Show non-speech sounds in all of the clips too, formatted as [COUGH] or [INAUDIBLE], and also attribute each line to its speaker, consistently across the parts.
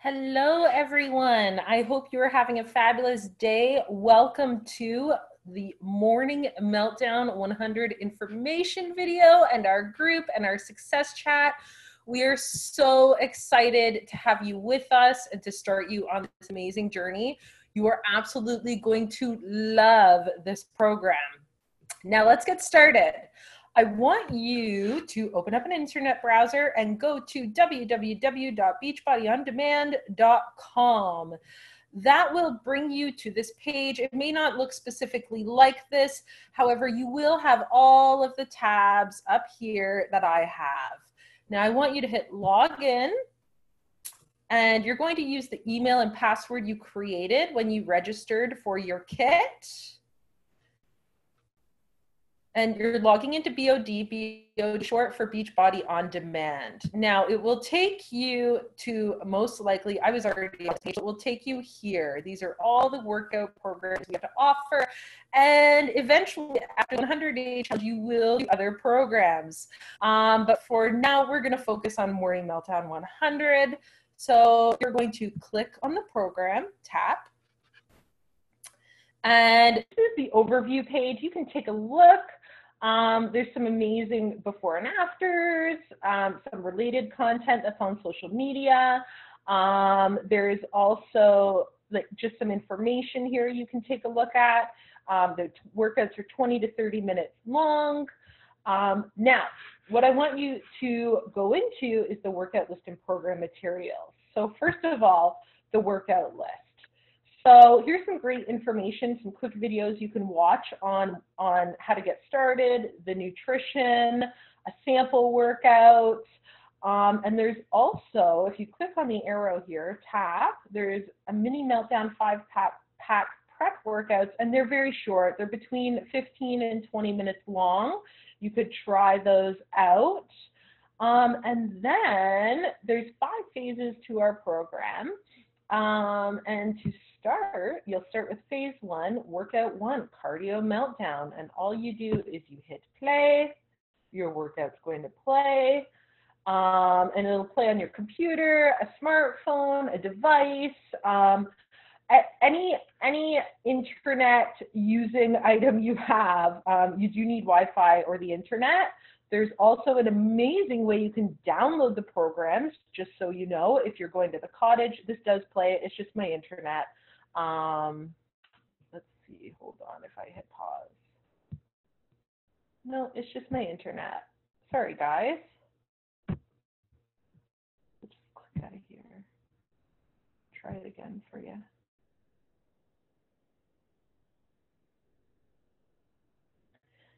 Speaker 1: Hello, everyone. I hope you're having a fabulous day. Welcome to the Morning Meltdown 100 information video and our group and our success chat. We are so excited to have you with us and to start you on this amazing journey. You are absolutely going to love this program. Now, let's get started. I want you to open up an internet browser and go to www.beachbodyondemand.com. That will bring you to this page. It may not look specifically like this. However, you will have all of the tabs up here that I have. Now I want you to hit login and you're going to use the email and password you created when you registered for your kit and you're logging into BOD, BOD short for Beachbody on Demand. Now it will take you to most likely, I was already on page, it will take you here. These are all the workout programs we have to offer. And eventually after 100 days, you will do other programs. Um, but for now, we're gonna focus on Morning Meltdown 100. So you're going to click on the program, tap, and this is the overview page. You can take a look. Um, there's some amazing before and afters, um, some related content that's on social media. Um, there's also like just some information here you can take a look at. Um, the workouts are 20 to 30 minutes long. Um, now, what I want you to go into is the workout list and program materials. So first of all, the workout list. So here's some great information, some quick videos you can watch on, on how to get started, the nutrition, a sample workout. Um, and there's also, if you click on the arrow here, tap, there's a mini meltdown five pack, pack prep workouts, and they're very short. They're between 15 and 20 minutes long. You could try those out. Um, and then there's five phases to our program. Um, and to start, you'll start with phase one, workout one, cardio meltdown. And all you do is you hit play, your workout's going to play, um, and it'll play on your computer, a smartphone, a device, um, any any internet using item you have. Um, you do need Wi-Fi or the internet. There's also an amazing way you can download the programs, just so you know, if you're going to the cottage. This does play, it's just my internet. Um, let's see, hold on if I hit pause. No, it's just my internet. Sorry, guys. Let's click out of here. Try it again for you.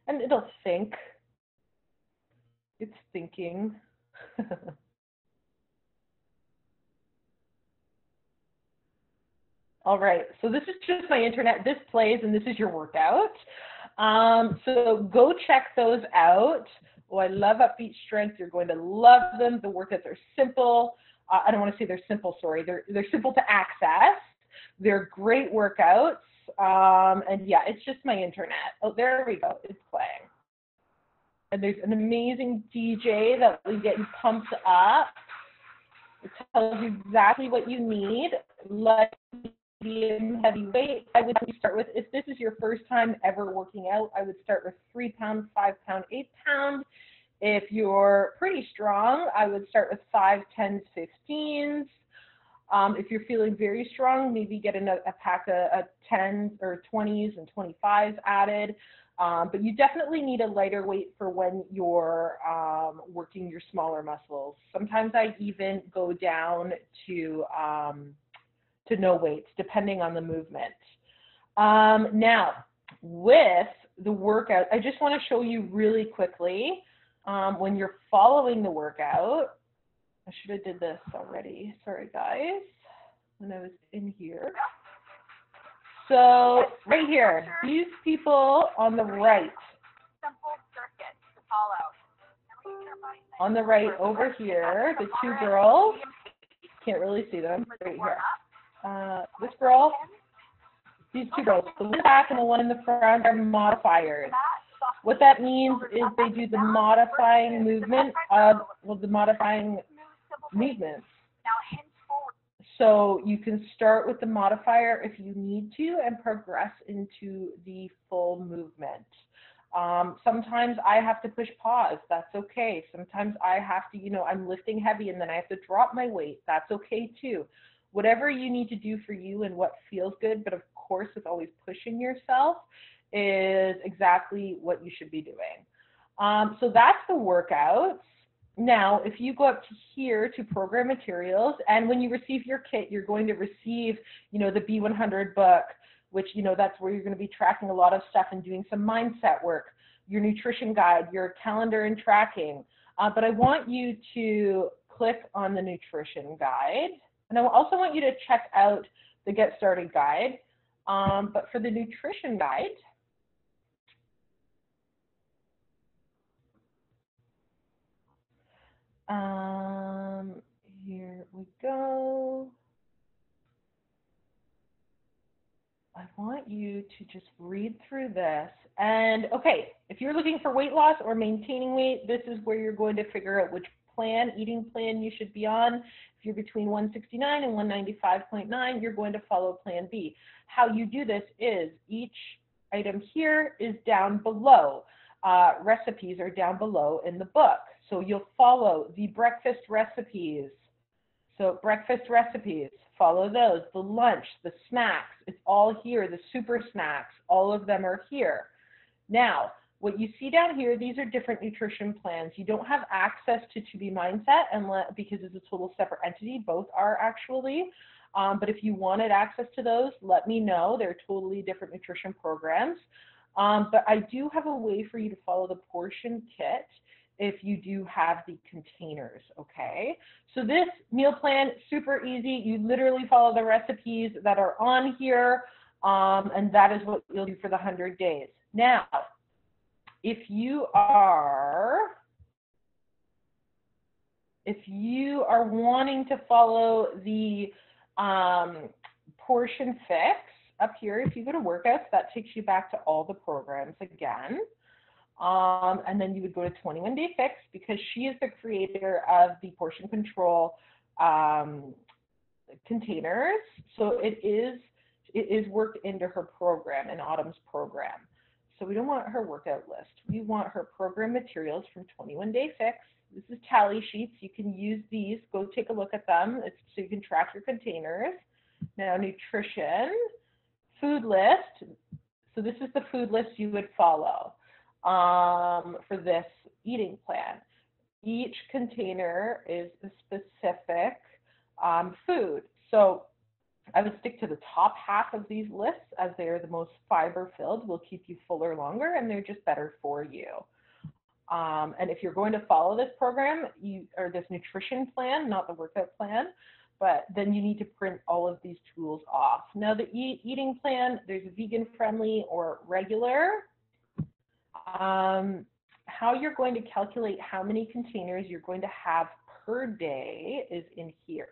Speaker 1: And it'll think. It's thinking. [LAUGHS] All right, so this is just my internet. This plays and this is your workout. Um, so go check those out. Oh, I love Upbeat Strength. You're going to love them. The workouts are simple. Uh, I don't want to say they're simple, sorry. They're, they're simple to access. They're great workouts. Um, and yeah, it's just my internet. Oh, there we go. It's playing. And there's an amazing DJ that will get you pumped up. It tells you exactly what you need. Let medium heavy weight, I would start with, if this is your first time ever working out, I would start with three pound, five pound, eight pound. If you're pretty strong, I would start with five, 10s, 15s. Um, if you're feeling very strong, maybe get a, a pack of, of 10s or 20s and 25s added. Um, but you definitely need a lighter weight for when you're um, working your smaller muscles. Sometimes I even go down to um, to no weights, depending on the movement. Um, now, with the workout, I just want to show you really quickly um, when you're following the workout. I should have did this already. Sorry, guys, when I was in here. So right here, these people on the right. On the right over here, the two girls, can't really see them, right here uh, this girl, these two girls, the one in the back and the one in the front are modifiers. What that means is they do the modifying movement of, well, the modifying movements. So you can start with the modifier if you need to and progress into the full movement. Um, sometimes I have to push pause. That's okay. Sometimes I have to, you know, I'm lifting heavy and then I have to drop my weight. That's okay too. Whatever you need to do for you and what feels good, but of course, with always pushing yourself, is exactly what you should be doing. Um, so that's the workouts. Now, if you go up to here to program materials, and when you receive your kit, you're going to receive, you know, the B100 book, which, you know, that's where you're going to be tracking a lot of stuff and doing some mindset work, your nutrition guide, your calendar and tracking. Uh, but I want you to click on the nutrition guide. And I also want you to check out the Get Started guide. Um, but for the nutrition guide, Um, here we go. I want you to just read through this. And okay, if you're looking for weight loss or maintaining weight, this is where you're going to figure out which plan, eating plan you should be on. If you're between 169 and 195.9, you're going to follow plan B. How you do this is each item here is down below. Uh, recipes are down below in the book. So you'll follow the breakfast recipes. So breakfast recipes, follow those. The lunch, the snacks, it's all here. The super snacks, all of them are here. Now, what you see down here, these are different nutrition plans. You don't have access to 2B Mindset unless, because it's a total separate entity. Both are actually. Um, but if you wanted access to those, let me know. They're totally different nutrition programs. Um, but I do have a way for you to follow the portion kit if you do have the containers, okay? So this meal plan, super easy. You literally follow the recipes that are on here, um, and that is what you'll do for the 100 days. Now, if you are, if you are wanting to follow the um, portion fix up here, if you go to workouts, that takes you back to all the programs again. Um, and then you would go to 21 Day Fix because she is the creator of the portion control um, containers. So it is it is worked into her program, in Autumn's program. So we don't want her workout list. We want her program materials from 21 Day Fix. This is tally sheets. You can use these. Go take a look at them. It's so you can track your containers. Now nutrition, food list. So this is the food list you would follow um, for this eating plan. Each container is a specific um, food. So I would stick to the top half of these lists as they are the most fiber filled, will keep you fuller longer, and they're just better for you. Um, and if you're going to follow this program, you or this nutrition plan, not the workout plan, but then you need to print all of these tools off. Now the e eating plan, there's vegan friendly or regular. Um, how you're going to calculate how many containers you're going to have per day is in here.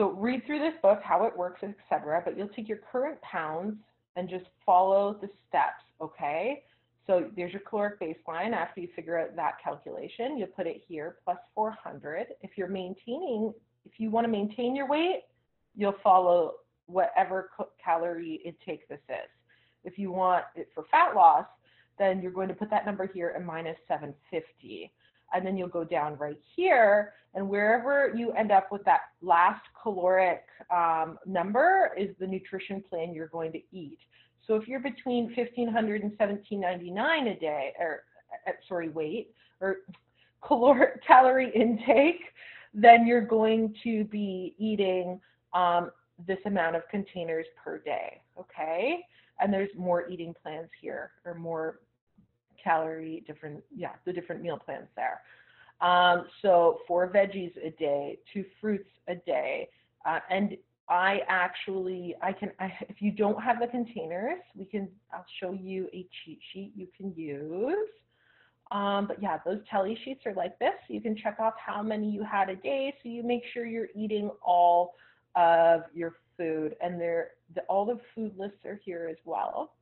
Speaker 1: So read through this book, how it works, etc. But you'll take your current pounds and just follow the steps, okay? So there's your caloric baseline. After you figure out that calculation, you'll put it here, plus 400. If you're maintaining, if you want to maintain your weight, you'll follow whatever calorie intake this is. If you want it for fat loss, then you're going to put that number here and minus 750. And then you'll go down right here, and wherever you end up with that last caloric um, number is the nutrition plan you're going to eat. So if you're between 1500 and 1799 a day, or uh, sorry, weight, or [LAUGHS] caloric calorie intake, then you're going to be eating um, this amount of containers per day, okay? and there's more eating plans here or more calorie different yeah the different meal plans there. Um, so four veggies a day two fruits a day uh, and i actually i can I, if you don't have the containers we can i'll show you a cheat sheet you can use. Um, but yeah those tally sheets are like this. You can check off how many you had a day so you make sure you're eating all of your food. And there the, all the food lists are here as well.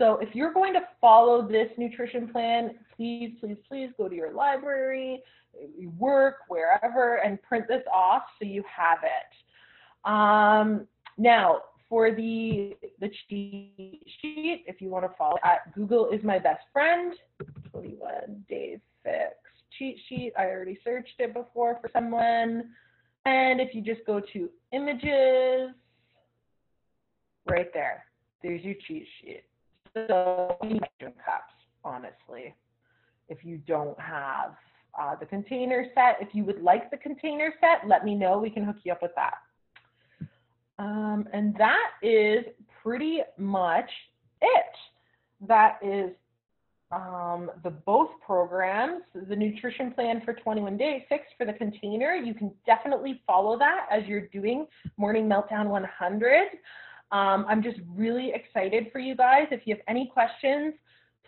Speaker 1: So if you're going to follow this nutrition plan, please, please, please go to your library, work, wherever, and print this off so you have it. Um, now, for the, the cheat sheet, if you want to follow at Google is my best friend, 21 day fix cheat sheet. I already searched it before for someone. And if you just go to images, right there, there's your cheat sheet. So cups, honestly, if you don't have uh, the container set. If you would like the container set, let me know. We can hook you up with that. Um, and that is pretty much it. That is um, the both programs, the nutrition plan for 21 days, fix for the container. You can definitely follow that as you're doing Morning Meltdown 100. Um, I'm just really excited for you guys. If you have any questions,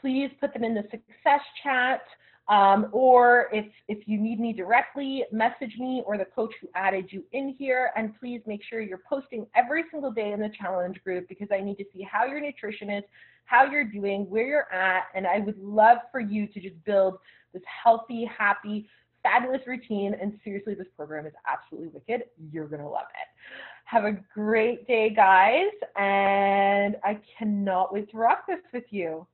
Speaker 1: please put them in the success chat. Um, or if, if you need me directly, message me or the coach who added you in here. And please make sure you're posting every single day in the challenge group because I need to see how your nutrition is, how you're doing, where you're at. And I would love for you to just build this healthy, happy, fabulous routine. And seriously, this program is absolutely wicked. You're going to love it. Have a great day, guys. And I cannot wait to rock this with you.